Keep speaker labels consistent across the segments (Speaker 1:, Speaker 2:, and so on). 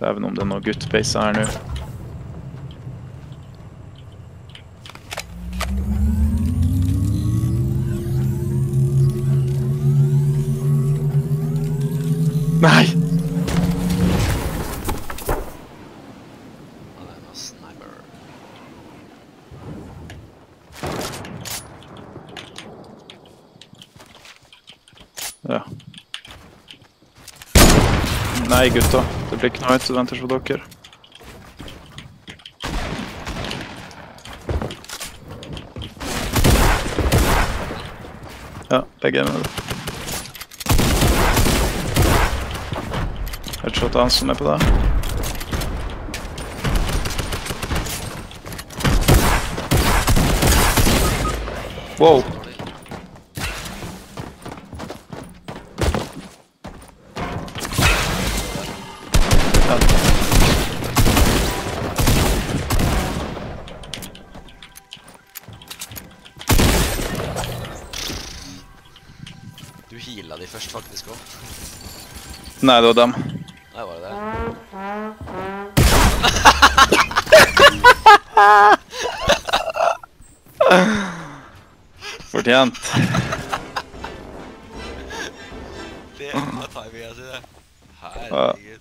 Speaker 1: Dæven om det er noe guttpeis her nå. Nei!
Speaker 2: Ja,
Speaker 1: Nei, gutta. Det blir ikke noe Adventures for dere. Ja, begge er med. Headshot han som er på deg. Wow.
Speaker 2: Du heala de først, faktisk òg.
Speaker 1: Nei, det var dem.
Speaker 2: Nei, var det det?
Speaker 1: Fortjent.
Speaker 2: Det var timinga si, det. Herregud.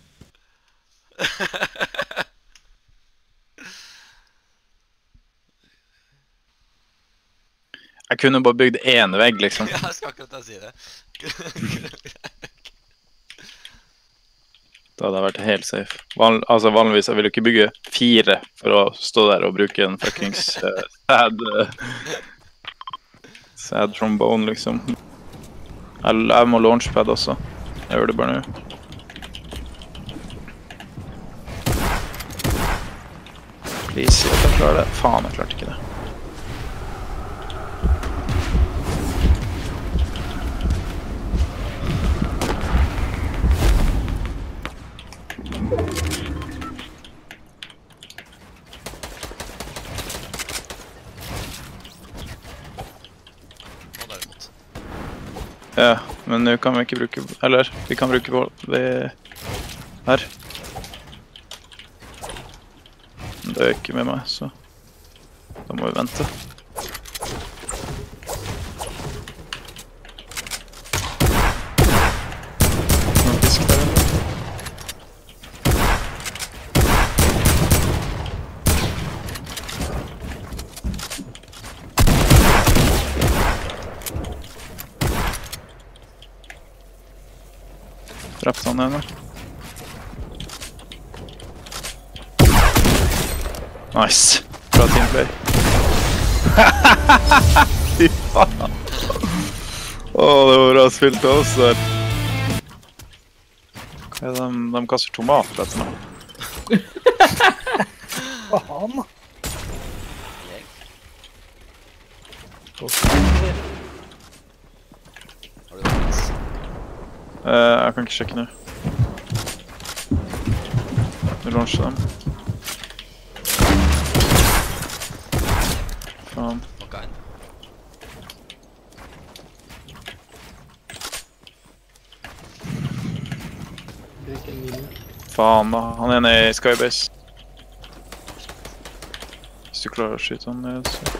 Speaker 1: Jeg kunne bare bygd én vegg, liksom.
Speaker 2: Ja, jeg skal akkurat si det.
Speaker 1: Da hadde jeg vært helt safe. Van, altså Vanligvis jeg vil jo ikke bygge fire for å stå der og bruke en fuckings uh, sad uh, Sad trombone, liksom. Jeg, jeg må launchpad også. Jeg gjør det bare nå. Please, jeg klarer det. Faen, jeg klarte ikke det. Ja, men nå kan vi ikke bruke Eller, vi kan bruke ved her. Det er ikke med meg, så da må vi vente. Inne. Drepte han ene. Nice. Bra teamplay. Fy faen. Å, det var bra spilt av oss der. Hva er det de, de kaster tomat etter meg?
Speaker 3: Faen?
Speaker 1: Eh, jeg kan ikke sjekke nå. Vi launcher dem. Faen.
Speaker 2: Nok en.
Speaker 3: Bruk en mil.
Speaker 1: Faen, da. Han ene er i Skybase. Hvis du klarer å skyte han ned, så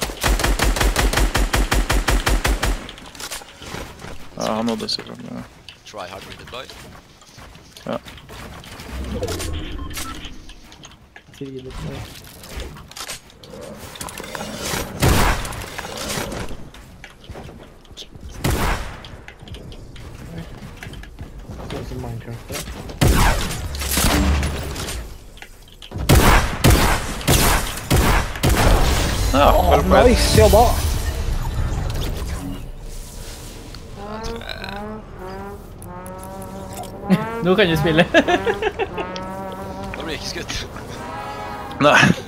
Speaker 1: Ja, han nådde sikkert. ja.
Speaker 2: Try hard redeploy.
Speaker 3: Ja. på Sånn som Minecraft er.
Speaker 1: Ja, vel på ett.
Speaker 3: Nice jobba!
Speaker 4: Nå kan du spille.
Speaker 2: Da blir jeg ikke skutt.
Speaker 1: Nei.